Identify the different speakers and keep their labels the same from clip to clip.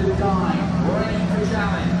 Speaker 1: to die, ready for challenge.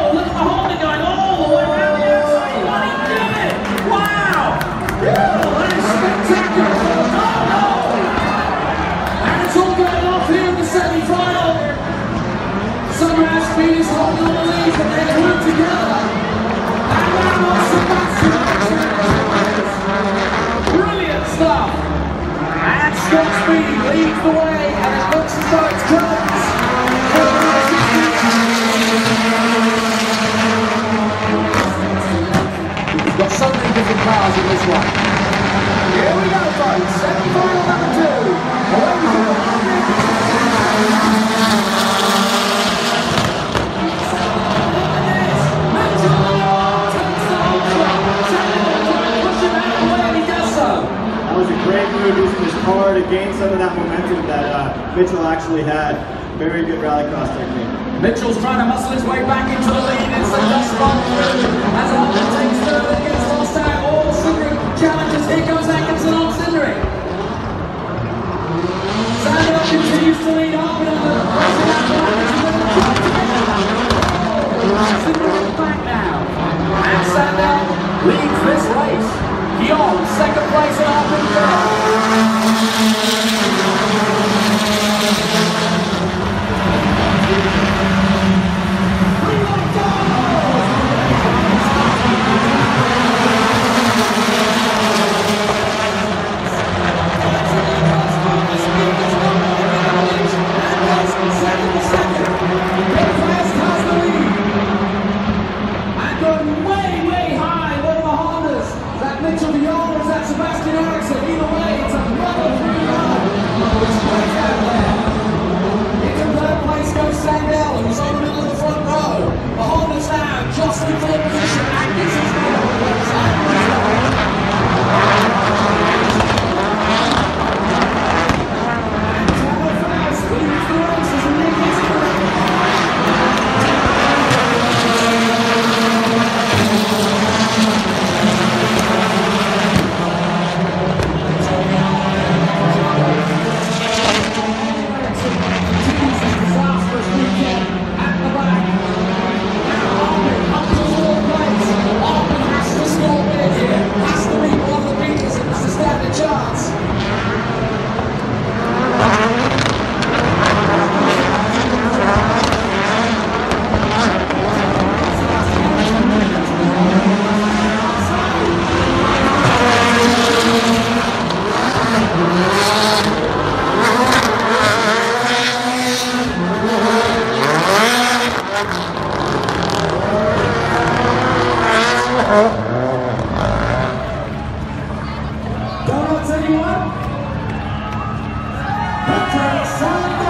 Speaker 1: Brilliant stuff. And Scott Speed leads the way.
Speaker 2: Mitchell actually had very good rallycross technique.
Speaker 1: Mitchell's trying to muscle his way back into the lead. 감사합니다.